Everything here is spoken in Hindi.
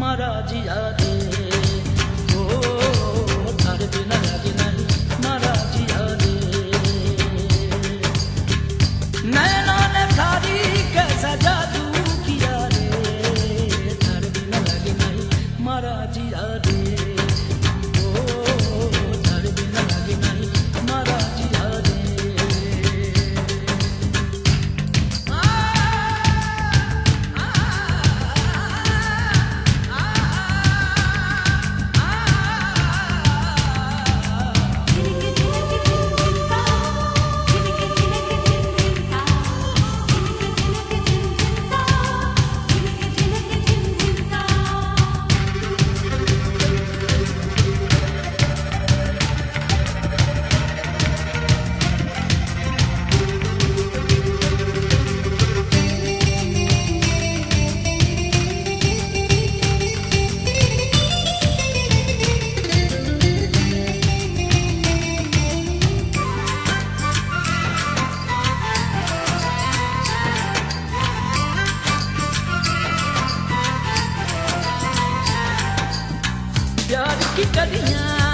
मारा जिया रे Yeah.